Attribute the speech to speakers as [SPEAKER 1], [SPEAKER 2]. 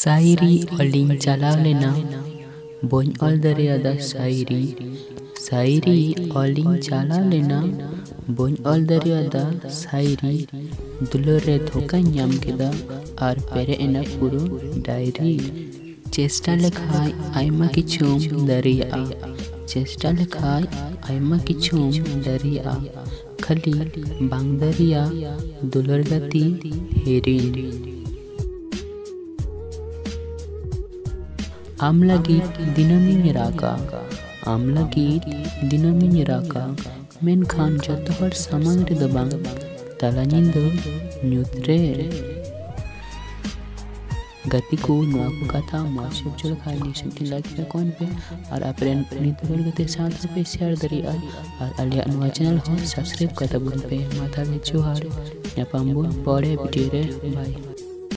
[SPEAKER 1] ᱥᱟᱭᱨᱤ ᱚᱞᱤᱧ ᱪᱟᱞᱟᱣ ᱞᱮᱱᱟ ᱵᱟᱹᱧ ᱚᱞ ᱫᱟᱲᱮᱭᱟᱫᱟ ᱥᱟᱭᱨᱤ ᱥᱟᱭᱨᱤ ᱚᱞᱤᱧ ᱪᱟᱞᱟᱣ ᱞᱮᱱᱟ ᱵᱟᱹᱧ ᱚᱞ ᱫᱟᱲᱮᱭᱟᱫᱟ ᱥᱟᱭᱨᱤ ᱫᱩᱞᱟᱹᱲ ᱨᱮ ᱫᱷᱳᱠᱟᱧ ᱧᱟᱢ ᱠᱮᱫᱟ ᱟᱨ ᱯᱮᱨᱮᱡ ᱮᱱᱟ ᱯᱩᱨᱟᱹ ᱰᱟᱭᱨᱤ ᱪᱮᱥᱴᱟ ᱞᱮᱠᱷᱟᱡ ᱟᱭᱢᱟ ᱠᱤᱪᱷᱩᱢ ᱫᱟᱲᱮᱭᱟᱜᱼᱟ ᱪᱮᱥᱴᱟ ᱞᱮᱠᱷᱟᱡ ᱟᱭᱢᱟ ᱠᱤᱪᱷᱩᱢ ᱫᱟᱲᱮᱭᱟᱜᱼᱟ ᱠᱷᱟᱹᱞᱤ ᱵᱟᱝ ᱫᱟᱲᱮᱭᱟᱜ ᱫᱩᱞᱟᱹᱲ ᱜᱟᱛᱮ ᱦᱤᱲᱤᱧ आमला गीत दिनमी निराका। आमला गीत दिनमी निराका। मेन खान ᱦᱚᱲ ᱥᱟᱢᱟᱝ ᱨᱮᱫᱚ ᱵᱟᱝ ᱛᱟᱞᱟ ᱧᱤᱫᱟᱹ ᱧᱩᱛ गति को कथा मासिक लाइक पे कौन पे? और अपने नीत साथ पे शेयर दरिया और अलिया नवा चैनल हो, सब्सक्राइब पे। माता में पढ़े वीडियो रे बाय